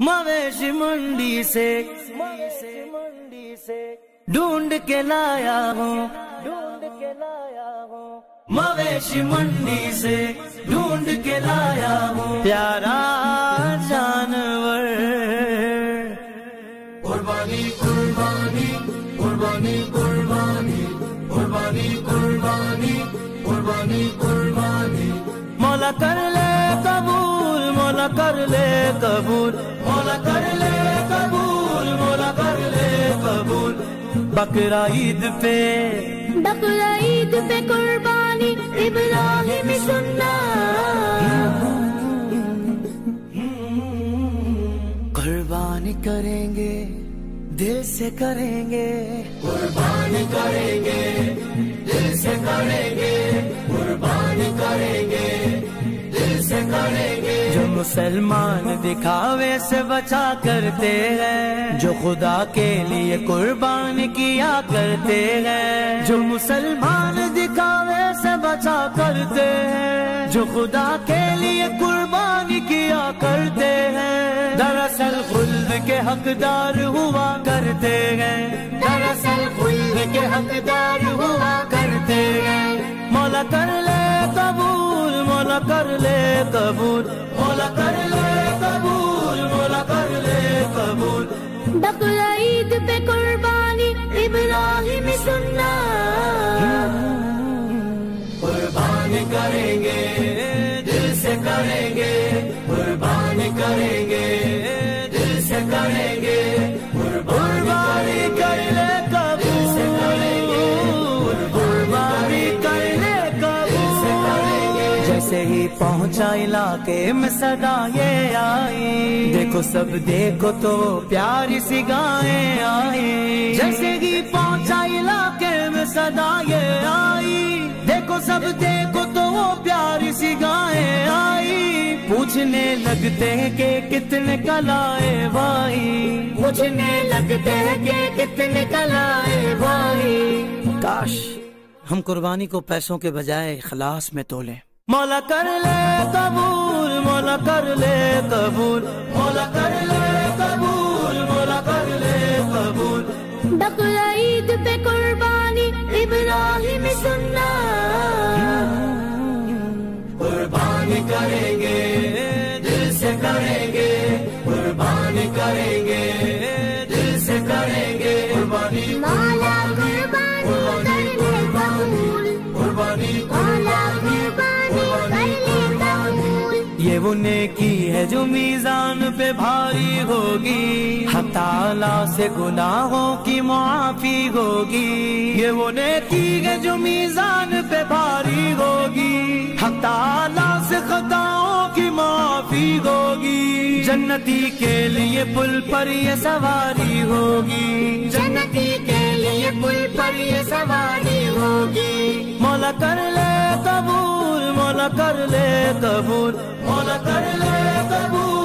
मवेशी मंडी से मवेशी मंडी से ढूंढ के लाया हूँ। ढूंढ के लाया हूँ। मवेशी मंडी से ढूंढ के लाया हूँ। प्यारा जानवर। कुर्बानी कुर्बानी कुर्बानी कुर्बानी कुर्बानी कुर्बानी कुर्बानी कुर्बानी। मौला कर ले कबूल। मौला कर ले कबूल। मौला कर ले कबूल मौला कर ले कबूल। बकरा ईद पे। बकरा ईद पे कुर्बानी इब्राहिम सुन्ना। कुर्बानी करेंगे दिल से करेंगे। कुर्बानी करेंगे दिल से करेंगे। कुर्बानी करेंगे दिल से करेंगे। मुसलमान दिखावे से बचा करते हैं। जो खुदा के लिए कुर्बान किया करते हैं। जो मुसलमान दिखावे से बचा करते हैं। जो खुदा के लिए कुर्बान किया करते हैं। दरअसल खुल्द के हकदार हुआ करते हैं। दरअसल खुल्द के हकदार कबूल कर ले कबूल। मौला कर ले कबूल मौला कर ले कबूल। बकरा ईद पे कुर्बानी इब्राहिम सुनना। कुर्बानी करेंगे। जैसे ही पहुँचा इलाके में सदा ये आई। देखो सब, देखो तो प्यारी सी गायें आई। जैसे ही पहुँचा इलाके में सदा ये आई। देखो सब, देखो तो वो प्यारी सी गायें आई। पूछने लगते हैं के कितने कलाए भाई पूछने लगते हैं के कितने कलाए भाई काश हम कुर्बानी को पैसों के बजाय खलास में तोलें। मौला कर ले कबूल मौला कर ले कबूल। मौला कर ले कबूल मौला कर ले कबूल। बकरा ईद पे कुर्बानी इब्राहिम सुन्ना। कुर्बानी करेंगे दिल से करेंगे कुर्बानी करेंगे। वो नेकी है जो मीजान पे भारी होगी। हक ताला से गुनाहों की माफ़ी होगी। ये वो नेकी है जो मीजान पे भारी होगी। हक ताला से खताओं की माफ़ी होगी। जन्नती के लिए पुल पर ये सवारी होगी। जन्नती के लिए पुल पर ये सवारी होगी। मौला कर ले कबूल। मौला कर ले कबूल। मौला कर ले कबूल। मौला